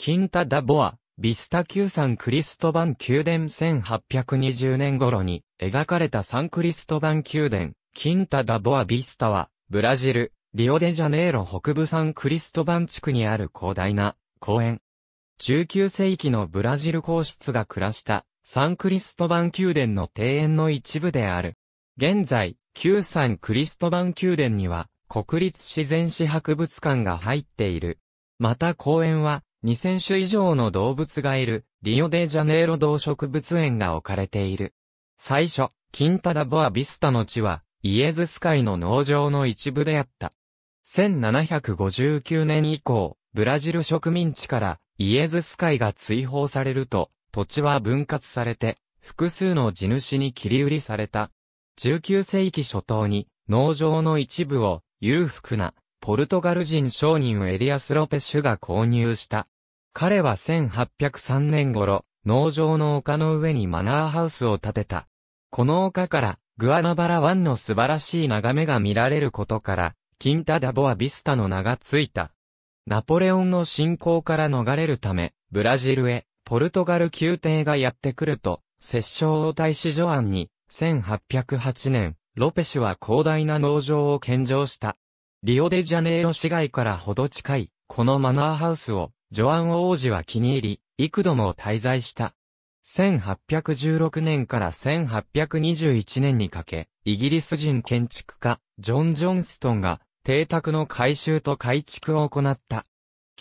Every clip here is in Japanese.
キンタ・ダ・ボア、ビスタ級サンクリストバン宮殿1820年頃に描かれたサンクリストバン宮殿、キンタ・ダ・ボア・ビスタは、ブラジル、リオデジャネイロ北部サンクリストバン地区にある広大な公園。19世紀のブラジル皇室が暮らしたサンクリストバン宮殿の庭園の一部である。現在、旧サンクリストバン宮殿には国立自然史博物館が入っている。また公園は2000種以上の動物がいるリオデジャネイロ動植物園が置かれている。最初、キンタダボアビスタの地はイエズス海の農場の一部であった。1759年以降、ブラジル植民地からイエズス海が追放されると、土地は分割されて、複数の地主に切り売りされた。19世紀初頭に、農場の一部を、裕福な、ポルトガル人商人エリアス・ロペシュが購入した。彼は1803年頃、農場の丘の上にマナーハウスを建てた。この丘から、グアナバラ湾の素晴らしい眺めが見られることから、キンタダボアビスタの名がついた。ナポレオンの侵攻から逃れるため、ブラジルへ、ポルトガル宮廷がやってくると、摂政王太子ジョアンに、1808年、ロペシュは広大な農場を献上した。リオデジャネイロ市街からほど近い、このマナーハウスを、ジョアン王子は気に入り、幾度も滞在した。1816年から1821年にかけ、イギリス人建築家、ジョン・ジョンストンが、邸宅の改修と改築を行った。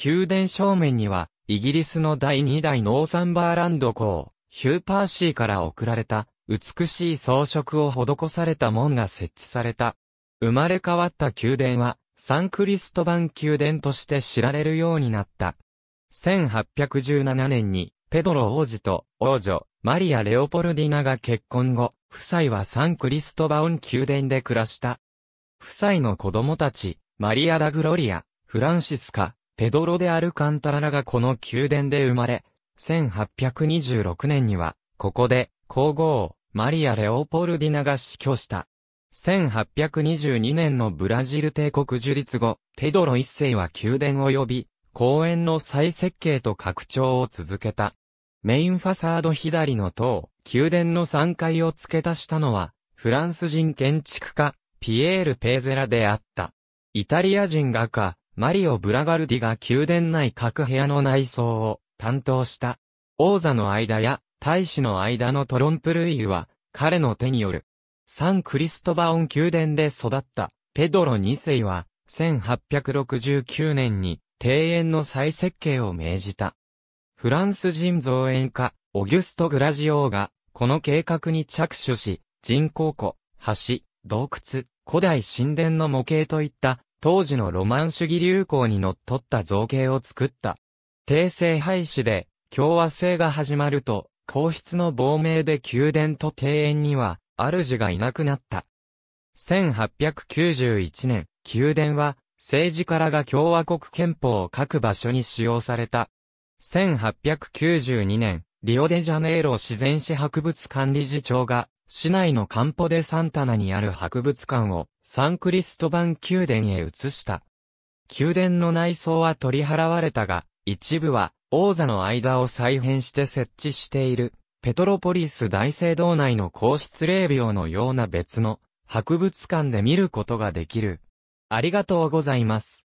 宮殿正面には、イギリスの第2代ノーサンバーランド校、ヒューパーシーから送られた、美しい装飾を施された門が設置された。生まれ変わった宮殿は、サンクリストバン宮殿として知られるようになった。1817年に、ペドロ王子と王女、マリア・レオポルディナが結婚後、夫妻はサンクリストバオン宮殿で暮らした。夫妻の子供たち、マリア・ダ・グロリア、フランシスカ、ペドロ・デ・アルカンタララがこの宮殿で生まれ、1826年には、ここで、皇后、マリア・レオポルディナが死去した。1822年のブラジル帝国樹立後、ペドロ一世は宮殿及び、公園の再設計と拡張を続けた。メインファサード左の塔、宮殿の3階を付け足したのは、フランス人建築家、ピエール・ペーゼラであった。イタリア人画家、マリオ・ブラガルディが宮殿内各部屋の内装を担当した。王座の間や大使の間のトロンプルイユは彼の手による。サンクリストバオン宮殿で育ったペドロ2世は1869年に庭園の再設計を命じた。フランス人造園家オギュスト・グラジオーがこの計画に着手し人工湖、橋、洞窟、古代神殿の模型といった当時のロマン主義流行にのっとった造形を作った。帝政廃止で共和制が始まると皇室の亡命で宮殿と庭園には主がいなくなった。1891年、宮殿は政治家らが共和国憲法を各場所に使用された。1892年、リオデジャネイロ自然史博物館理事長が市内のカンポデサンタナにある博物館をサンクリストバン宮殿へ移した。宮殿の内装は取り払われたが、一部は王座の間を再編して設置しているペトロポリス大聖堂内の皇室霊廟のような別の博物館で見ることができる。ありがとうございます。